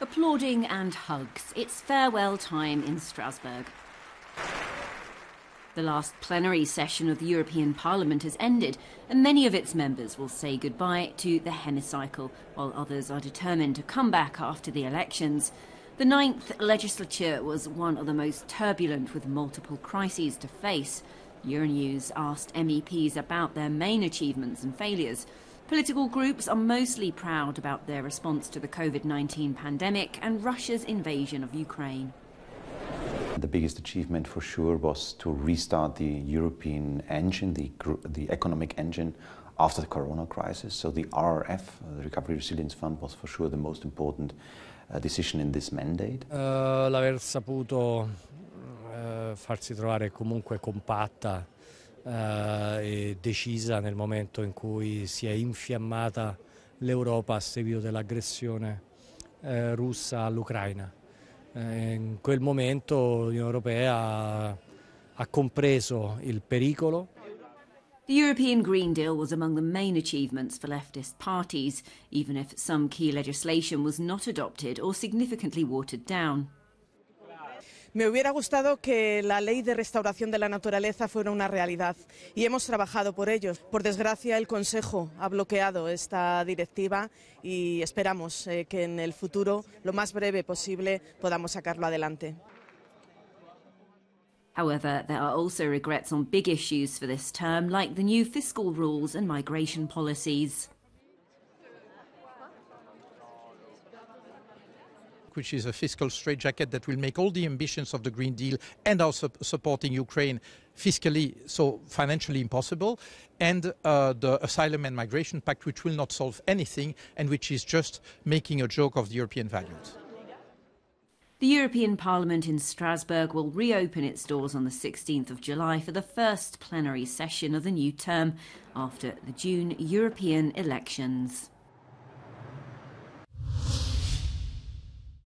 Applauding and hugs. It's farewell time in Strasbourg. The last plenary session of the European Parliament has ended, and many of its members will say goodbye to the hemicycle, while others are determined to come back after the elections. The ninth legislature was one of the most turbulent, with multiple crises to face. Euronews asked MEPs about their main achievements and failures. Political groups are mostly proud about their response to the COVID 19 pandemic and Russia's invasion of Ukraine. The biggest achievement for sure was to restart the European engine, the, the economic engine after the corona crisis. So the RRF, the Recovery Resilience Fund, was for sure the most important uh, decision in this mandate. Uh, l'aver saputo uh, farsi trovare comunque compatta e decisa nel momento in cui si è infiammata l'Europa a seguito dell'aggressione russa all'Ucraina. Eh, in quel momento l'Unione Europea ha compreso il pericolo. The European Green Deal was among the main achievements for leftist parties, even if some key legislation was not adopted or significantly watered down. Me hubiera gustado que la ley de restauración de la naturaleza fuera una realidad y hemos trabajado por ello. Por desgracia, el Consejo ha bloqueado esta directiva y esperamos eh, que en el futuro, lo más breve posible, podamos sacarlo adelante. Which is a fiscal straitjacket that will make all the ambitions of the Green Deal and also supporting Ukraine fiscally, so financially impossible, and uh, the Asylum and Migration Pact, which will not solve anything and which is just making a joke of the European values. The European Parliament in Strasbourg will reopen its doors on the 16th of July for the first plenary session of the new term after the June European elections.